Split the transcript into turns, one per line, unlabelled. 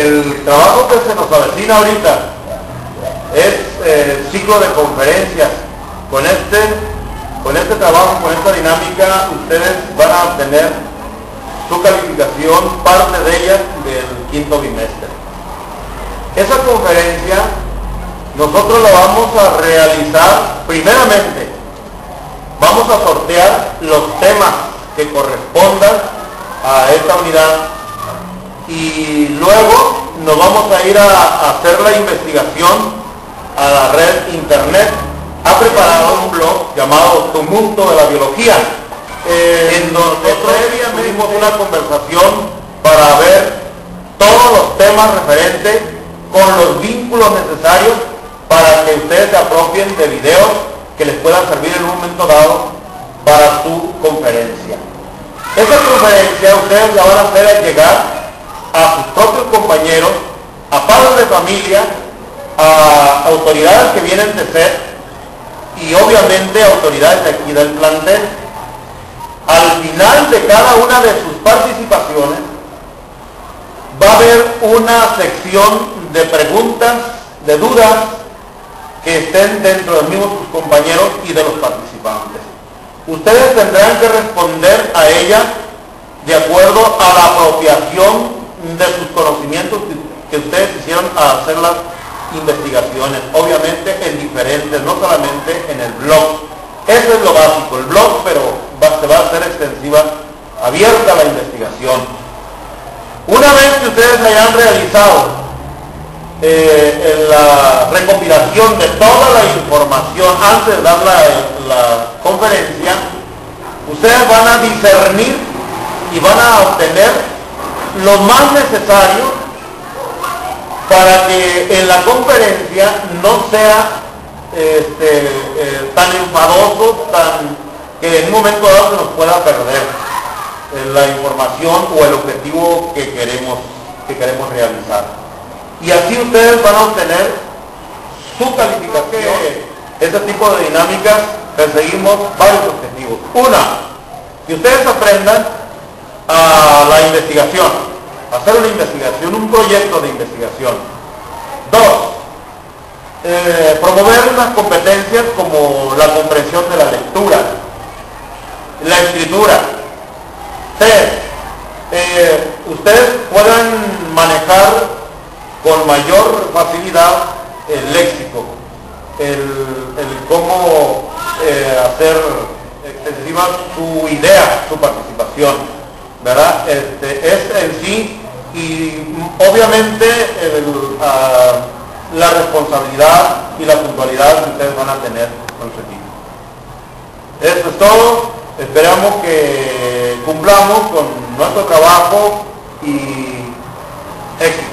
el trabajo que se nos avecina ahorita es eh, el ciclo de conferencias. Con este, con este trabajo, con esta dinámica, ustedes van a obtener su calificación, parte de ella del quinto bimestre. Esa conferencia nosotros la vamos a realizar primeramente. Vamos a sortear los temas que correspondan a esta unidad y luego nos vamos a ir a, hacer la investigación a la red internet. Ha preparado un blog llamado Tu Mundo de la Biología, eh, en donde previamente tuvimos una conversación para ver todos los temas referentes con los vínculos necesarios para que ustedes se apropien de videos que les puedan servir en un momento dado para su conferencia. Esta conferencia ustedes la van a hacer llegar a sus propios compañeros, a padres de familia, a autoridades que vienen de ser y obviamente autoridades de aquí del plantel. Al final de cada una de sus participaciones va a haber una sección de preguntas, de dudas que estén dentro de mismos sus compañeros y de los participantes. Ustedes tendrán que responder a ella de acuerdo a la apropiación de sus conocimientos que ustedes hicieron a hacer las investigaciones, obviamente en diferentes, no solamente en el blog. Eso es lo básico, el blog, pero se va a hacer extensiva, abierta la investigación. Una vez que ustedes hayan realizado eh, la recopilación de toda la información antes de dar la conferencia, ustedes van a discernir y van a obtener lo más necesario para que en la conferencia no sea este, eh, tan enfadoso, tan que en un momento dado se nos pueda perder la información o el objetivo que queremos, que queremos realizar. Y así ustedes van a obtener su calificación. Este tipo de dinámicas perseguimos varios objetivos. Una, que ustedes aprendan a la investigación, hacer una investigación, un proyecto de investigación. Dos, eh, promover unas competencias como la comprensión de la lectura, la escritura. Tres, eh, ustedes puedan manejar con mayor facilidad el léxico, el, cómo eh, hacer extensiva su idea, su participación. ¿Verdad? Este, es en sí y obviamente ah, la responsabilidad y la puntualidad que ustedes van a tener con su equipo. Eso es todo. Esperamos que cumplamos con nuestro trabajo y éxito.